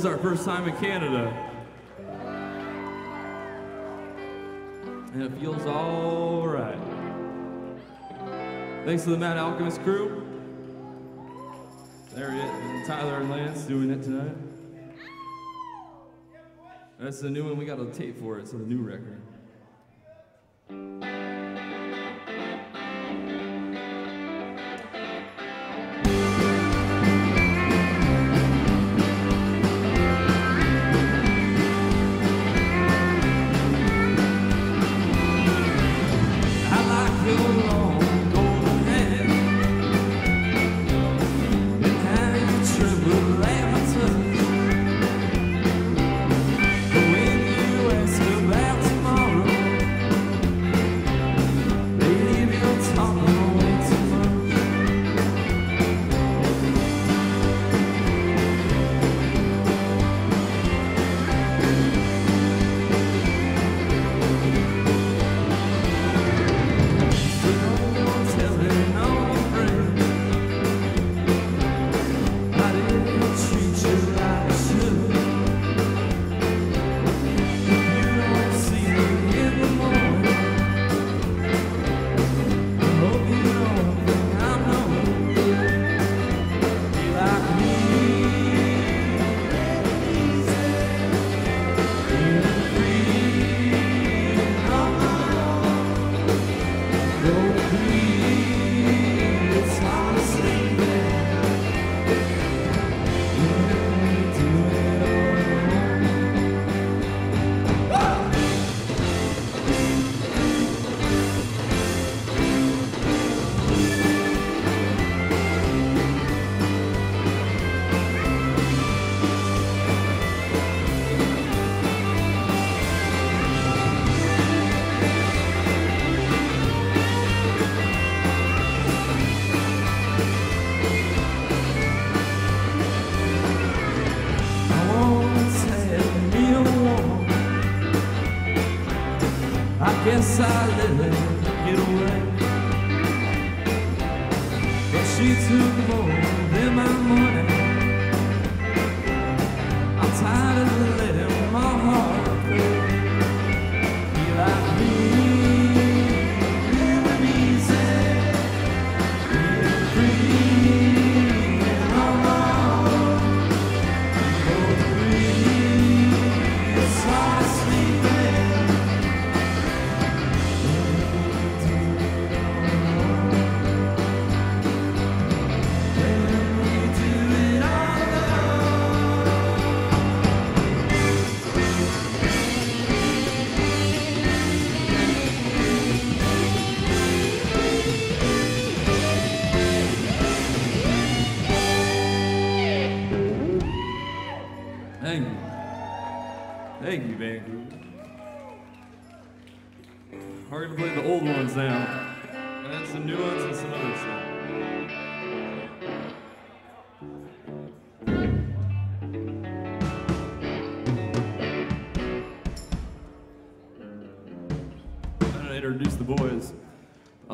This is our first time in Canada. And it feels all right. Thanks to the Mad Alchemist crew. There he is, Tyler and Lance doing it tonight. That's the new one. We got a tape for it. so a new record.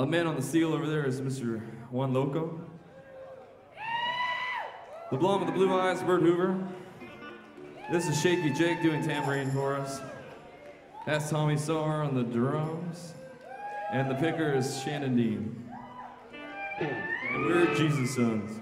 the man on the seal over there is Mr. Juan Loco. The blonde with the blue eyes, Bert Hoover. This is Shaky Jake doing tambourine for us. That's Tommy Starr on the drums. And the picker is Shannon Dean. And we're Jesus Sons.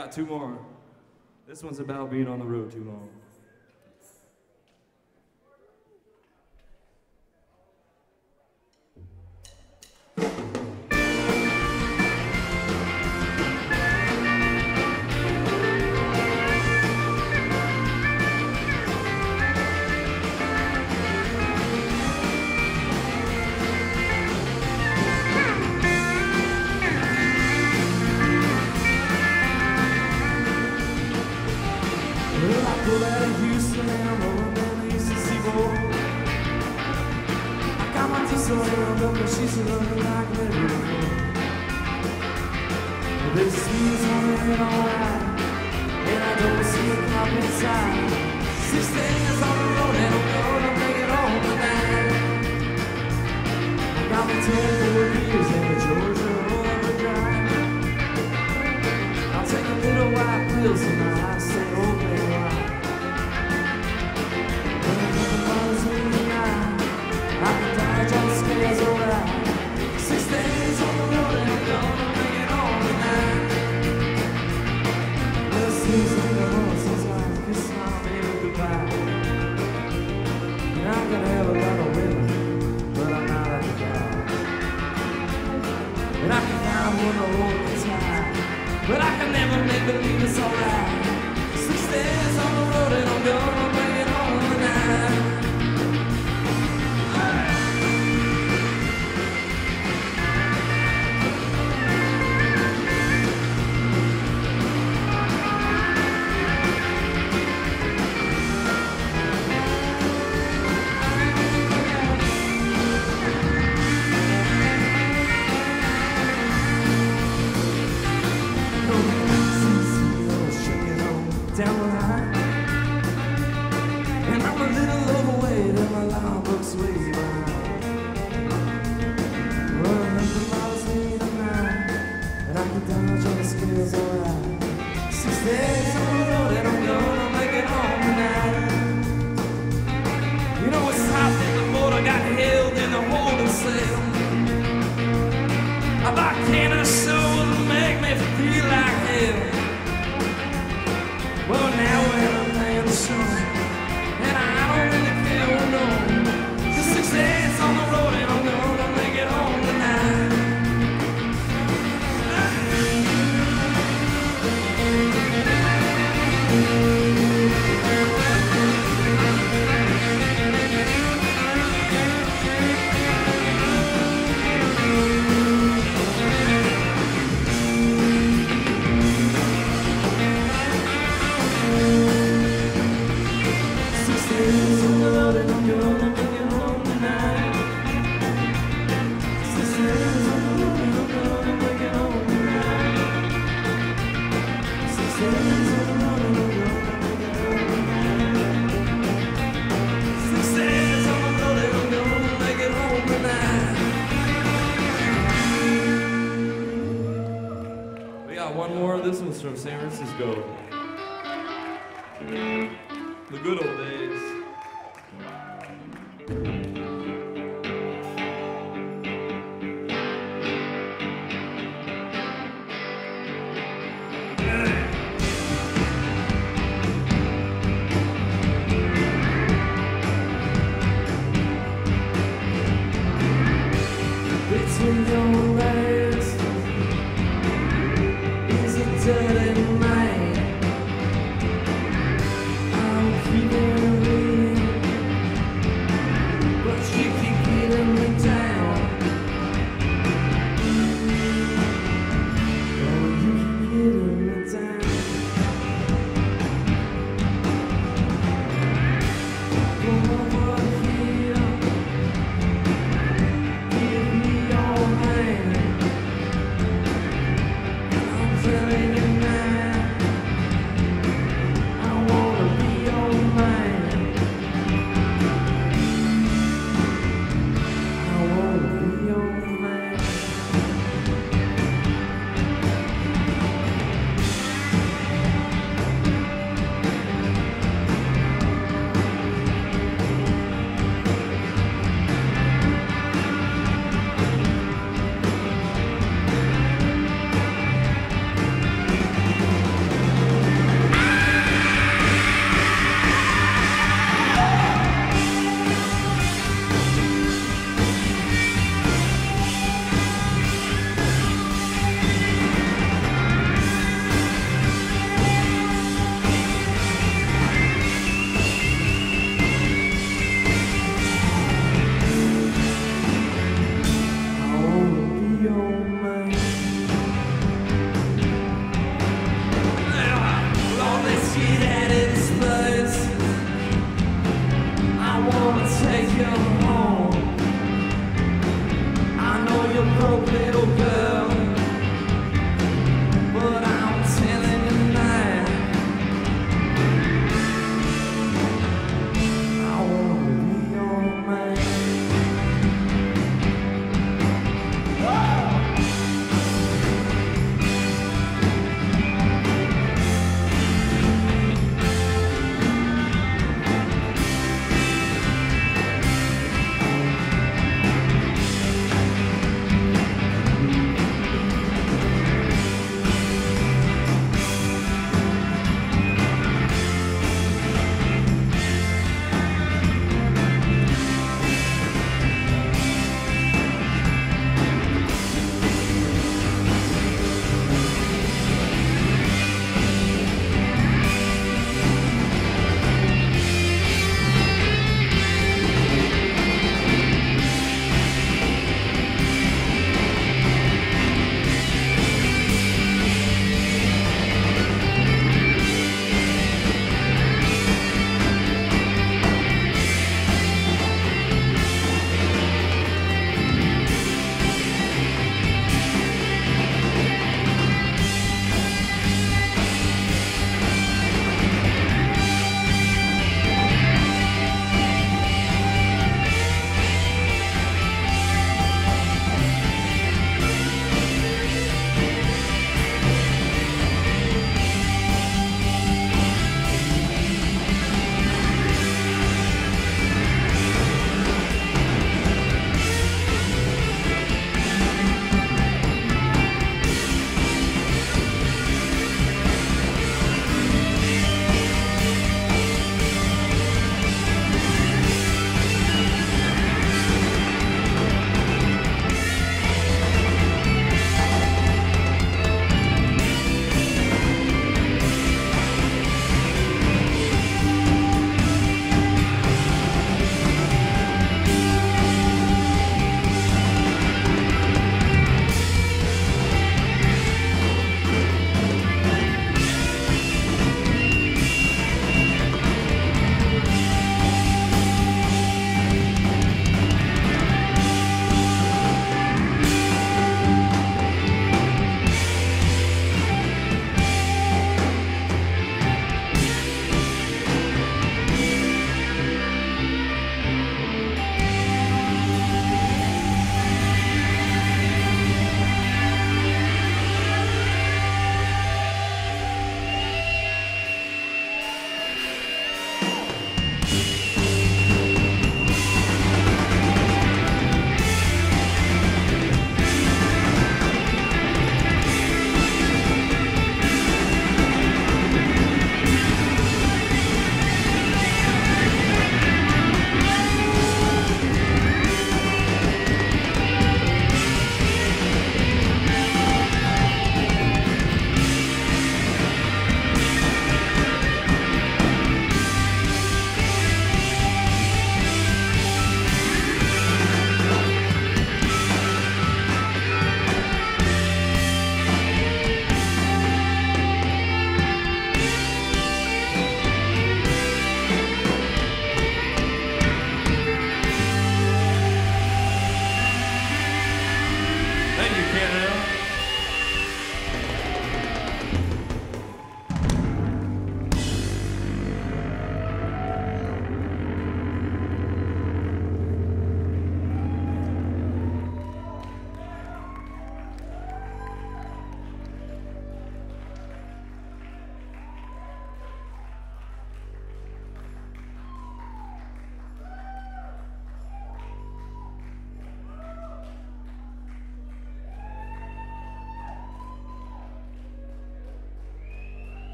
got two more. This one's about being on the road too long. Thank you.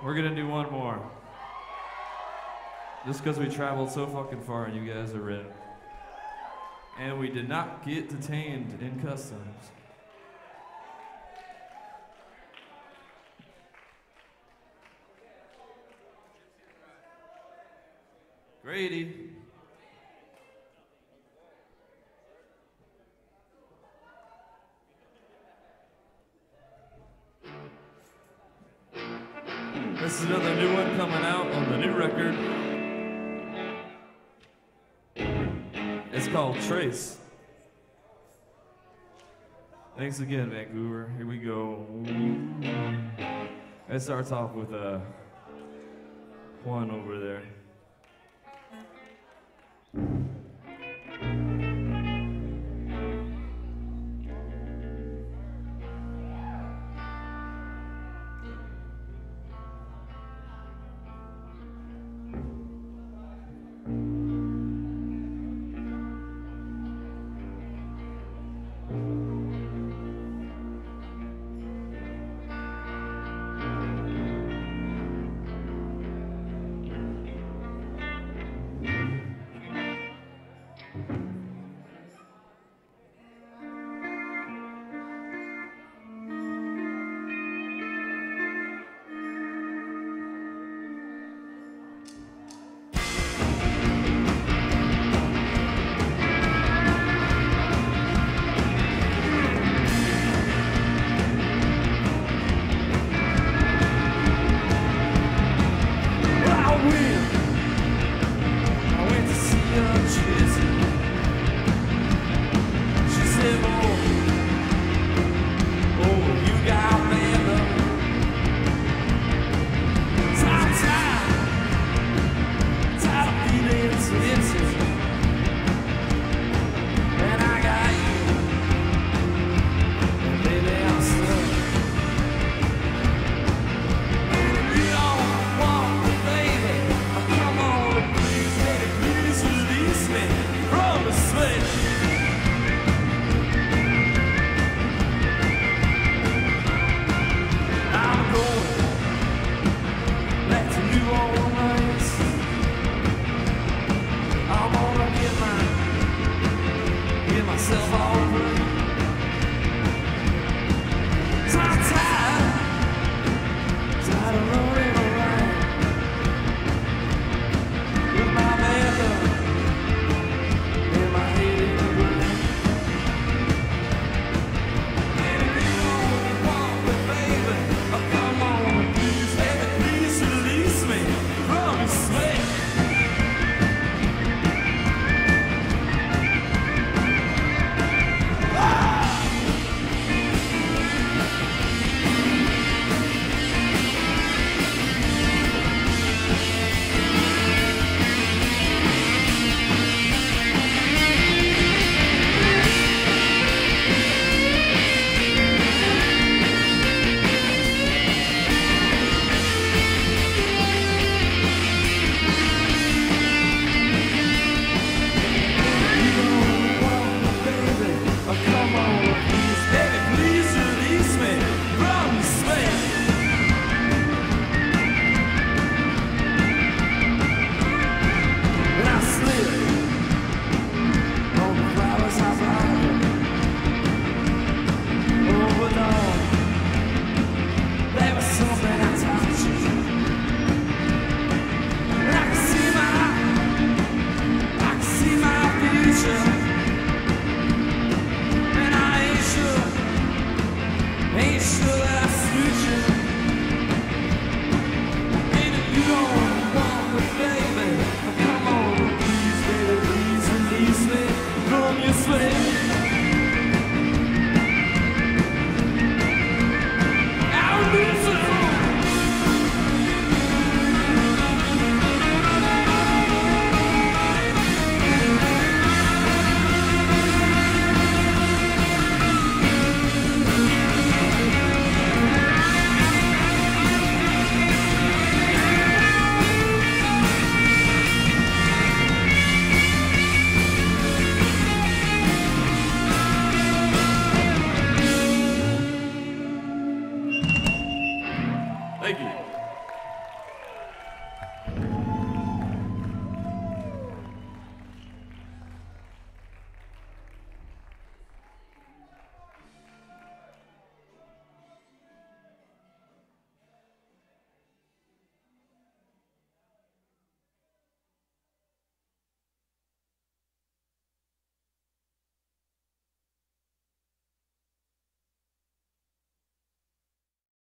We're gonna do one more. Just because we traveled so fucking far and you guys are ready. And we did not get detained in customs. Grady. Thanks again, Vancouver. Here we go. It starts off with uh, one over there.